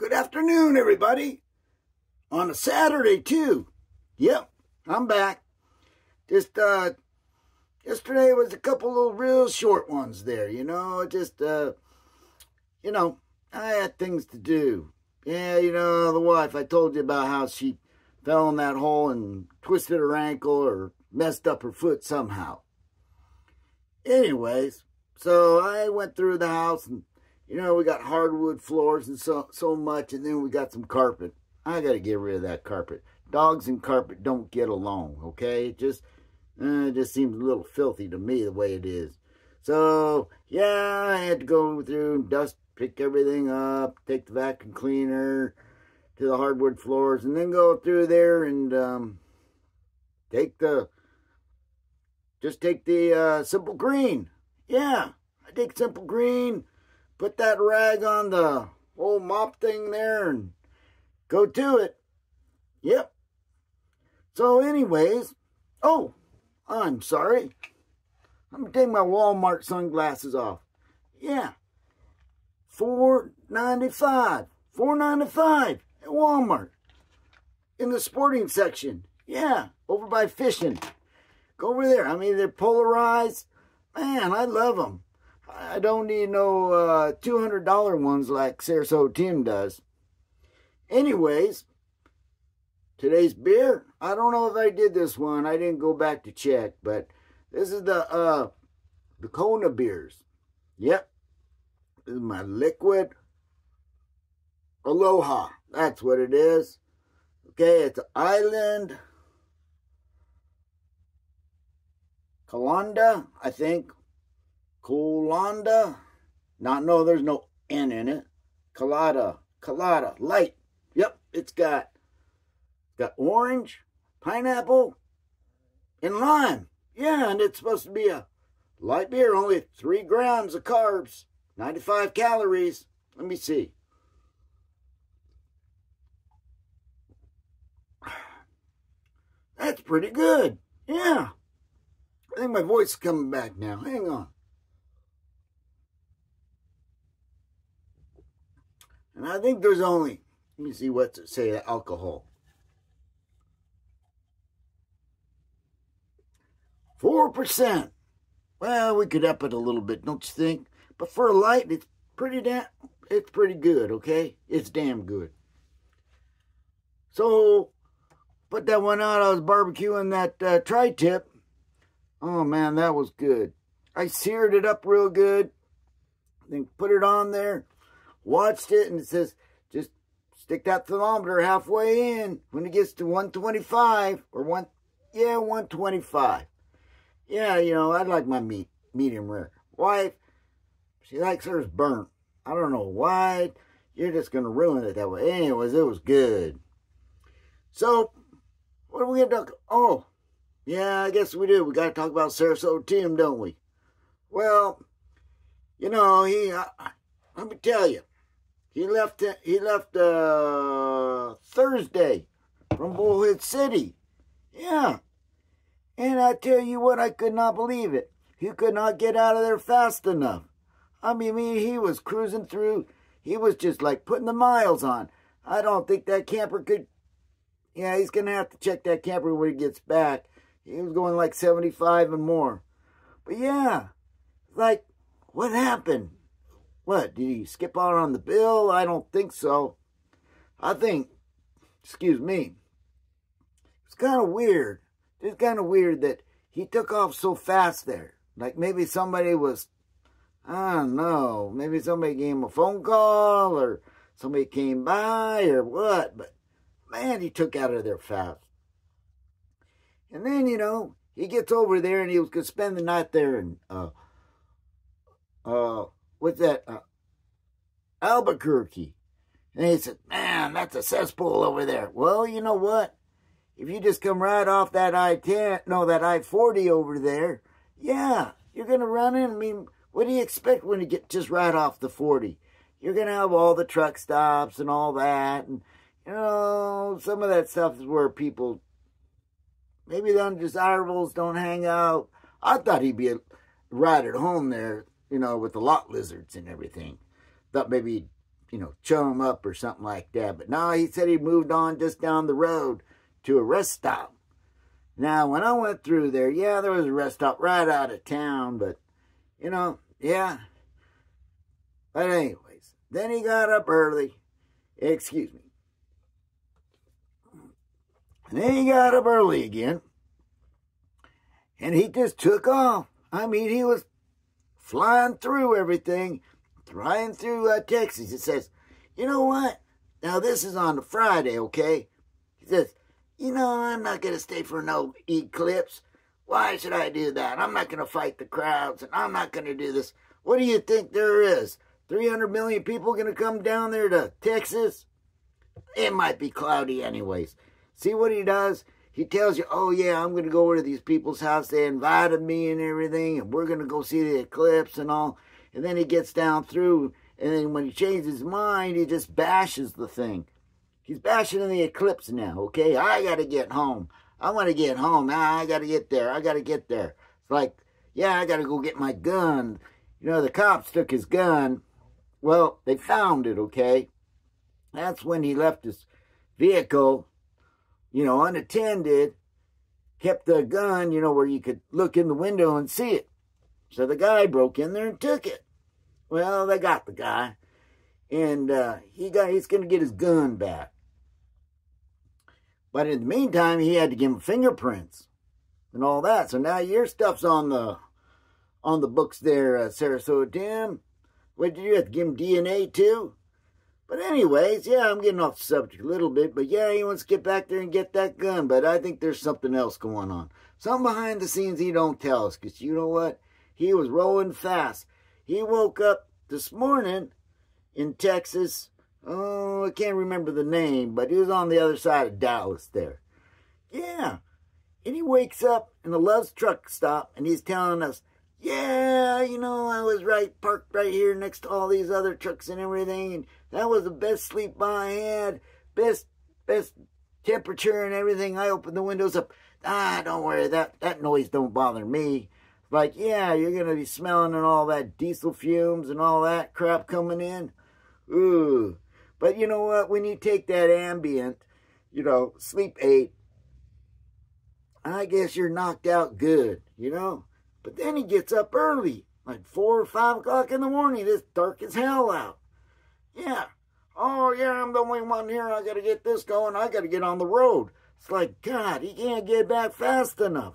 Good afternoon, everybody. On a Saturday, too. Yep, I'm back. Just, uh, yesterday was a couple little real short ones there, you know, just, uh, you know, I had things to do. Yeah, you know, the wife, I told you about how she fell in that hole and twisted her ankle or messed up her foot somehow. Anyways, so I went through the house and you know, we got hardwood floors and so so much, and then we got some carpet. I got to get rid of that carpet. Dogs and carpet don't get along, okay? It just, uh, it just seems a little filthy to me the way it is. So, yeah, I had to go through and dust, pick everything up, take the vacuum cleaner to the hardwood floors, and then go through there and um, take the, just take the uh, simple green. Yeah, I take simple green, put that rag on the old mop thing there and go to it. Yep. So anyways, oh, I'm sorry. I'm gonna take my Walmart sunglasses off. Yeah. Four ninety five. Four ninety five at Walmart. In the sporting section. Yeah. Over by fishing. Go over there. I mean they're polarized. Man, I love them. I don't need no uh, $200 ones like Sarasota Tim does. Anyways, today's beer, I don't know if I did this one. I didn't go back to check, but this is the uh, the Kona beers. Yep. This is my liquid Aloha. That's what it is. Okay, it's Island Kalanda, I think. Colanda. Not, no, there's no N in it. Colada. Colada. Light. Yep, it's got, got orange, pineapple, and lime. Yeah, and it's supposed to be a light beer, only three grams of carbs, 95 calories. Let me see. That's pretty good. Yeah. I think my voice is coming back now. Hang on. And I think there's only, let me see what to say, alcohol. 4%. Well, we could up it a little bit, don't you think? But for a light, it's pretty damn, it's pretty good, okay? It's damn good. So, put that one out. I was barbecuing that uh, tri-tip. Oh, man, that was good. I seared it up real good. Then put it on there watched it and it says, just stick that thermometer halfway in. When it gets to 125 or one, yeah, 125. Yeah, you know, I'd like my meat medium rare. Wife, she likes hers burnt. I don't know why. You're just going to ruin it that way. Anyways, it was good. So, what are we going to talk? Oh, yeah, I guess we do. We got to talk about Sarasota Tim, don't we? Well, you know, he, uh, let me tell you, he left. He left uh, Thursday from Bullhead City. Yeah, and I tell you what, I could not believe it. He could not get out of there fast enough. I mean, he was cruising through. He was just like putting the miles on. I don't think that camper could. Yeah, he's gonna have to check that camper when he gets back. He was going like 75 and more. But yeah, like, what happened? What, did he skip out on the bill? I don't think so. I think, excuse me, it's kind of weird. It's kind of weird that he took off so fast there. Like maybe somebody was, I don't know, maybe somebody gave him a phone call or somebody came by or what. But man, he took out of there fast. And then, you know, he gets over there and he was going to spend the night there and, uh, uh, what's that? Uh, Albuquerque. And he said, man, that's a cesspool over there. Well, you know what? If you just come right off that I-10, no, that I-40 over there, yeah, you're going to run in. I mean, what do you expect when you get just right off the 40? You're going to have all the truck stops and all that. And, you know, some of that stuff is where people, maybe the undesirables don't hang out. I thought he'd be right at home there you know, with the lot lizards and everything. Thought maybe you know, chum him up or something like that. But no, he said he moved on just down the road to a rest stop. Now, when I went through there, yeah, there was a rest stop right out of town, but, you know, yeah. But anyways, then he got up early. Excuse me. And then he got up early again. And he just took off. I mean, he was flying through everything, flying through uh, Texas. It says, you know what? Now, this is on a Friday, okay? He says, you know, I'm not going to stay for no eclipse. Why should I do that? I'm not going to fight the crowds, and I'm not going to do this. What do you think there is? 300 million people going to come down there to Texas? It might be cloudy anyways. See what he does? He tells you, oh yeah, I'm going to go over to these people's house. They invited me and everything, and we're going to go see the eclipse and all. And then he gets down through, and then when he changes his mind, he just bashes the thing. He's bashing in the eclipse now, okay? I got to get home. I want to get home. I got to get there. I got to get there. It's like, yeah, I got to go get my gun. You know, the cops took his gun. Well, they found it, okay? That's when he left his vehicle you know, unattended, kept the gun, you know, where you could look in the window and see it. So the guy broke in there and took it. Well, they got the guy, and uh, he got he's going to get his gun back. But in the meantime, he had to give him fingerprints and all that. So now your stuff's on the on the books there, uh, Sarasota Tim. What did you have to give him DNA too? But anyways, yeah, I'm getting off the subject a little bit, but yeah, he wants to get back there and get that gun, but I think there's something else going on. Something behind the scenes he don't tell us, because you know what? He was rolling fast. He woke up this morning in Texas. Oh, I can't remember the name, but he was on the other side of Dallas there. Yeah. And he wakes up in the Love's truck stop, and he's telling us, yeah, you know, I was right, parked right here next to all these other trucks and everything, and that was the best sleep I had, best, best temperature and everything. I opened the windows up. Ah, don't worry, that, that noise don't bother me. Like, yeah, you're going to be smelling and all that diesel fumes and all that crap coming in. Ooh. But you know what? When you take that Ambien, you know, sleep aid, I guess you're knocked out good, you know? But then he gets up early, like 4 or 5 o'clock in the morning. It's dark as hell out. Yeah. Oh, yeah, I'm the only one here. I got to get this going. I got to get on the road. It's like, God, he can't get back fast enough.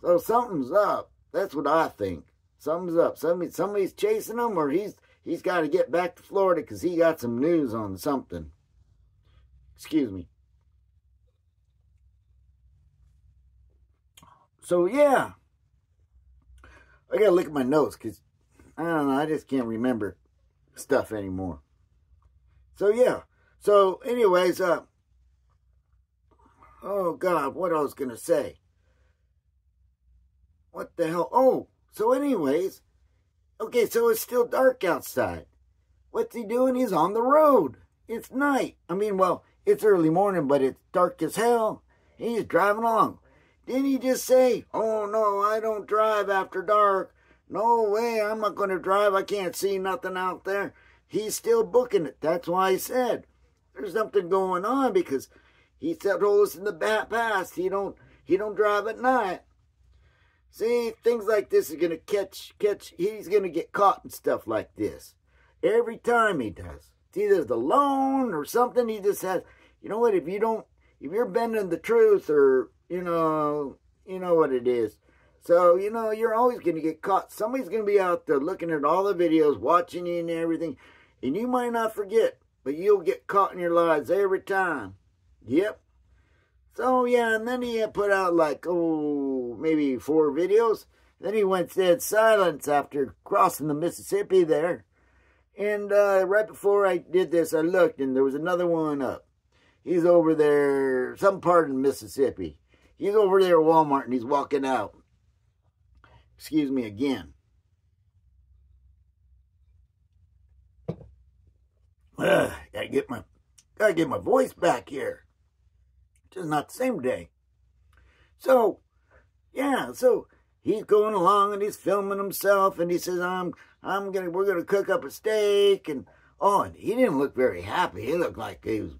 So something's up. That's what I think. Something's up. Somebody, somebody's chasing him or he's he's got to get back to Florida because he got some news on something. Excuse me. So, yeah. I got to look at my notes because, I don't know, I just can't remember stuff anymore. So, yeah. So, anyways, uh, oh, God, what I was to say. What the hell? Oh, so anyways, okay, so it's still dark outside. What's he doing? He's on the road. It's night. I mean, well, it's early morning, but it's dark as hell. He's driving along. Didn't he just say, oh no, I don't drive after dark. No way, I'm not going to drive. I can't see nothing out there. He's still booking it. That's why I said there's something going on because he told us in the past he don't he don't drive at night. See, things like this are gonna catch catch. He's gonna get caught in stuff like this every time he does. It's either the loan or something. He just has. You know what? If you don't, if you're bending the truth or you know, you know what it is. So, you know, you're always going to get caught. Somebody's going to be out there looking at all the videos, watching you and everything. And you might not forget, but you'll get caught in your lies every time. Yep. So, yeah, and then he had put out like, oh, maybe four videos. Then he went dead silence after crossing the Mississippi there. And uh, right before I did this, I looked and there was another one up. He's over there, some part in Mississippi. He's over there at Walmart and he's walking out. Excuse me again. Uh, gotta get my gotta get my voice back here. Just not the same day. So, yeah, so he's going along and he's filming himself and he says, I'm I'm gonna we're gonna cook up a steak and Oh, and he didn't look very happy. He looked like he was,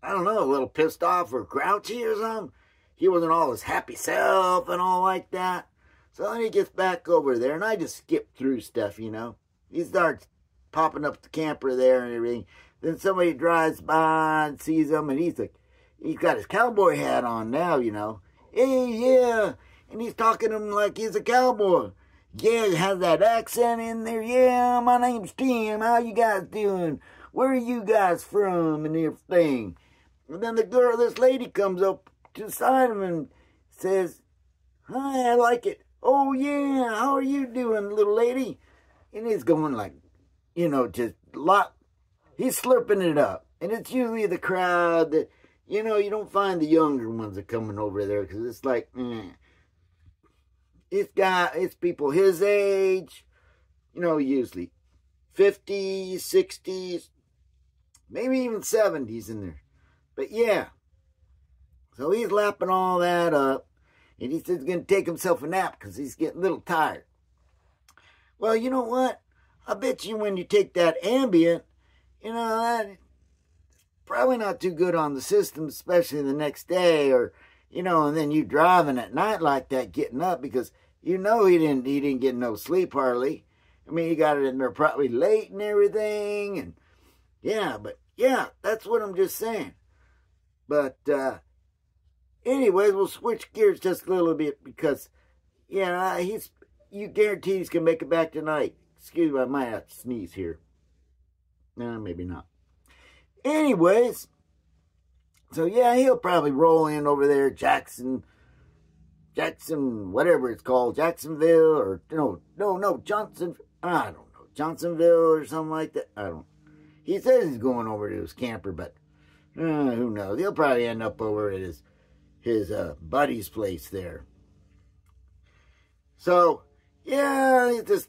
I don't know, a little pissed off or grouchy or something. He wasn't all his happy self and all like that. So then he gets back over there, and I just skip through stuff, you know. He starts popping up the camper there and everything. Then somebody drives by and sees him, and he's like, he's got his cowboy hat on now, you know. Hey, yeah. And he's talking to him like he's a cowboy. Yeah, has that accent in there. Yeah, my name's Tim. How you guys doing? Where are you guys from? And everything. And then the girl, this lady comes up to the side of him and says, Hi, I like it. Oh, yeah, how are you doing, little lady? And he's going like, you know, just lot. He's slurping it up. And it's usually the crowd that, you know, you don't find the younger ones are coming over there because it's like, mm. it's got, it's people his age, you know, usually 50s, 60s, maybe even 70s in there. But yeah, so he's lapping all that up. And he says he's going to take himself a nap because he's getting a little tired. Well, you know what? I bet you when you take that Ambien, you know, that probably not too good on the system, especially the next day or, you know, and then you driving at night like that, getting up because you know he didn't, he didn't get no sleep hardly. I mean, he got it in there probably late and everything. And yeah, but yeah, that's what I'm just saying. But, uh, anyways, we'll switch gears just a little bit because, yeah, he's, you guarantee he's to make it back tonight. Excuse me, I might have to sneeze here. No, maybe not. Anyways, so yeah, he'll probably roll in over there, Jackson, Jackson, whatever it's called, Jacksonville, or no, no, no, Johnson, I don't know, Johnsonville or something like that. I don't. He says he's going over to his camper, but uh, who knows? He'll probably end up over at his his uh, buddy's place there. So, yeah, just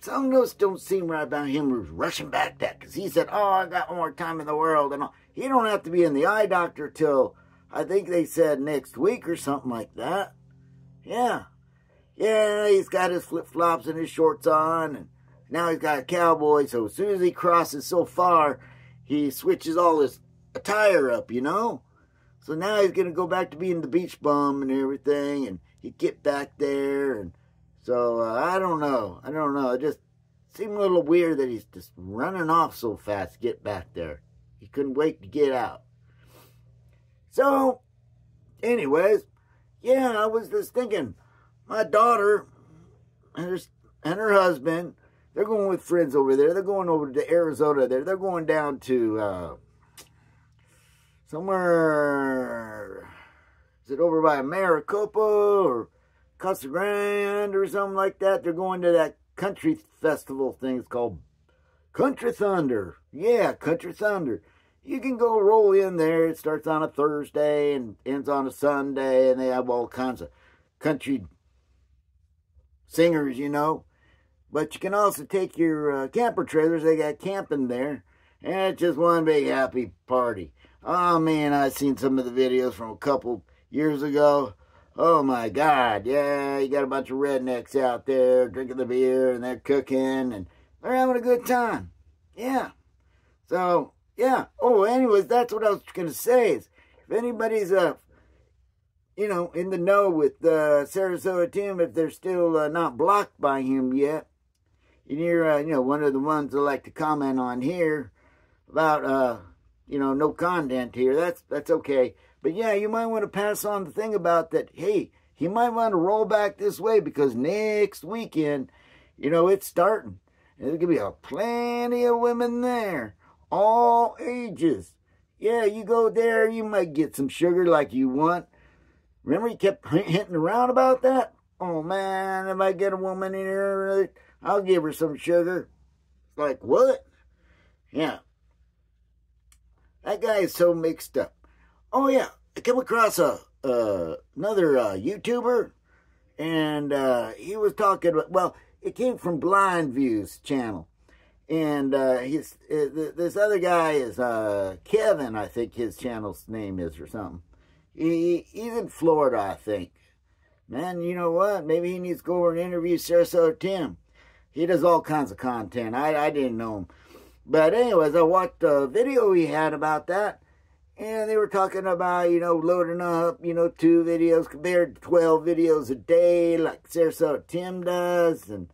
some those don't seem right about him rushing back that because he said, "Oh, I got more time in the world," and he don't have to be in the eye doctor till I think they said next week or something like that. Yeah, yeah, he's got his flip flops and his shorts on, and now he's got a cowboy. So as soon as he crosses so far, he switches all his attire up, you know. So now he's gonna go back to being the beach bum and everything, and he get back there, and so uh, I don't know, I don't know. It just seemed a little weird that he's just running off so fast to get back there. He couldn't wait to get out. So, anyways, yeah, I was just thinking, my daughter and her, and her husband, they're going with friends over there. They're going over to Arizona there. They're going down to uh, somewhere, is it over by Maricopa or Casa Grande or something like that? They're going to that country festival thing. It's called Country Thunder. Yeah, Country Thunder. You can go roll in there. It starts on a Thursday and ends on a Sunday, and they have all kinds of country singers, you know. But you can also take your uh, camper trailers. They got camping there. And it's just one big happy party. Oh man, I've seen some of the videos from a couple years ago. Oh my God, yeah, you got a bunch of rednecks out there drinking the beer and they're cooking and they're having a good time. Yeah. So, yeah. Oh, anyways, that's what I was going to say is if anybody's, uh, you know, in the know with uh, Sarasota Tim, if they're still uh, not blocked by him yet, and you're, uh, you know, one of the ones that like to comment on here about, uh, you know, no content here. That's that's okay. But yeah, you might want to pass on the thing about that. Hey, he might want to roll back this way because next weekend, you know, it's starting. There's gonna be a plenty of women there, all ages. Yeah, you go there, you might get some sugar like you want. Remember, you kept hinting around about that. Oh man, if I get a woman in here, I'll give her some sugar. Like what? Yeah, that guy is so mixed up. Oh yeah, I came across a uh, another uh, YouTuber, and uh, he was talking. About, well, it came from Blind Views channel, and uh, he's uh, this other guy is uh, Kevin. I think his channel's name is or something. He, he's in Florida, I think. Man, you know what? Maybe he needs to go over and interview Sarasota Tim. He does all kinds of content. I, I didn't know him. But anyways, I watched a video he had about that. And they were talking about, you know, loading up, you know, two videos compared to 12 videos a day like Sarasota Tim does. And,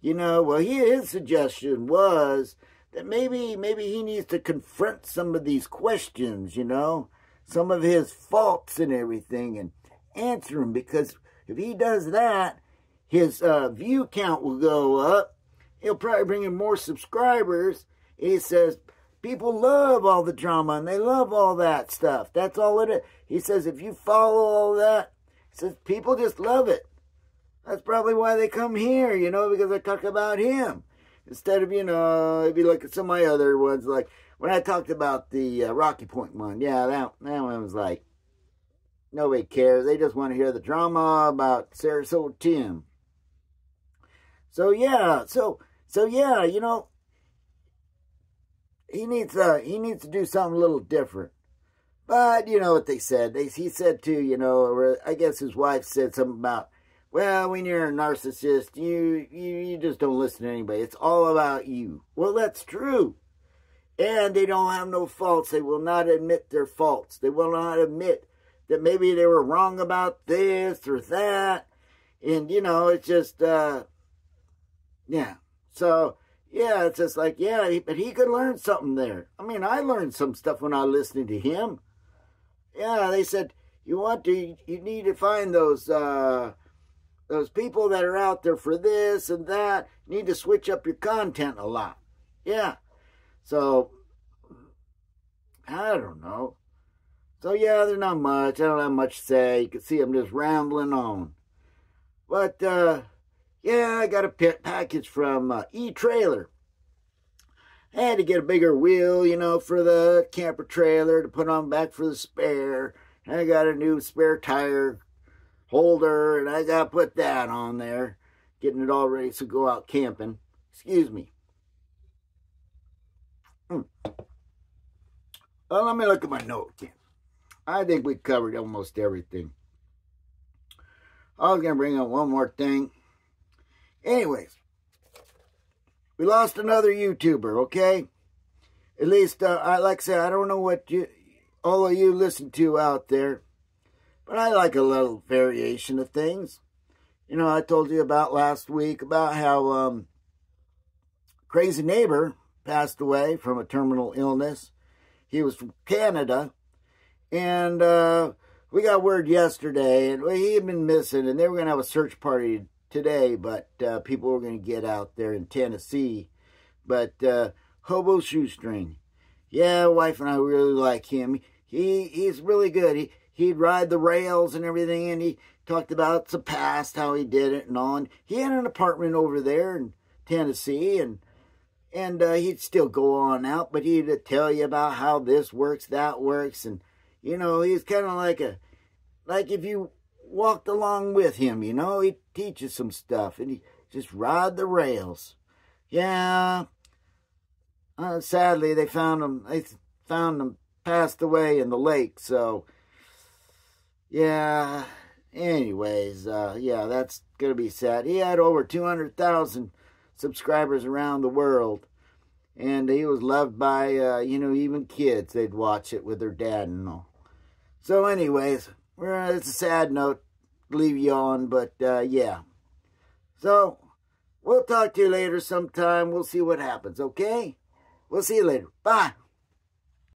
you know, well, he, his suggestion was that maybe, maybe he needs to confront some of these questions, you know, some of his faults and everything and answer them. Because if he does that, his uh, view count will go up. He'll probably bring in more subscribers. He says, People love all the drama and they love all that stuff. That's all it is. He says if you follow all that, he says people just love it. That's probably why they come here, you know, because I talk about him. Instead of, you know, if you look at some of my other ones, like when I talked about the uh, Rocky Point one, yeah, that, that one was like, nobody cares. They just want to hear the drama about Sarasota Tim. So, yeah, so, so, yeah, you know, he needs uh he needs to do something a little different. But you know what they said. They he said too, you know, I guess his wife said something about, well, when you're a narcissist, you you, you just don't listen to anybody. It's all about you. Well, that's true. And they don't have no faults. They will not admit their faults. They will not admit that maybe they were wrong about this or that. And you know, it's just uh yeah. So yeah, it's just like, yeah, but he could learn something there. I mean, I learned some stuff when I was listening to him. Yeah, they said, you want to, you need to find those, uh, those people that are out there for this and that. You need to switch up your content a lot. Yeah. So, I don't know. So, yeah, there's not much. I don't have much to say. You can see I'm just rambling on. But, uh, yeah, I got a package from uh, E-Trailer. I had to get a bigger wheel, you know, for the camper trailer to put on back for the spare. And I got a new spare tire holder, and I got to put that on there. Getting it all ready to go out camping. Excuse me. Hmm. Well, let me look at my note again. I think we covered almost everything. I was going to bring up one more thing. Anyways, we lost another YouTuber, okay? At least, uh, I like I said, I don't know what you, all of you listen to out there, but I like a little variation of things. You know, I told you about last week about how um, Crazy Neighbor passed away from a terminal illness. He was from Canada, and uh, we got word yesterday, and he had been missing, and they were going to have a search party today, but uh, people were going to get out there in Tennessee. But uh, Hobo Shoestring, yeah, wife and I really like him. He he's really good. He he'd ride the rails and everything, and he talked about the past, how he did it, and all. And he had an apartment over there in Tennessee, and and uh, he'd still go on out, but he'd tell you about how this works, that works, and you know, he's kind of like a like if you walked along with him, you know. He teaches some stuff, and he just ride the rails. Yeah. Uh, sadly, they found him. They found him passed away in the lake. So, yeah. Anyways, uh, yeah, that's gonna be sad. He had over two hundred thousand subscribers around the world, and he was loved by uh, you know even kids. They'd watch it with their dad and all. So, anyways, it's a sad note leave you on, but uh, yeah. So, we'll talk to you later sometime. We'll see what happens, okay? We'll see you later. Bye.